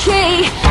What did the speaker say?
Okay.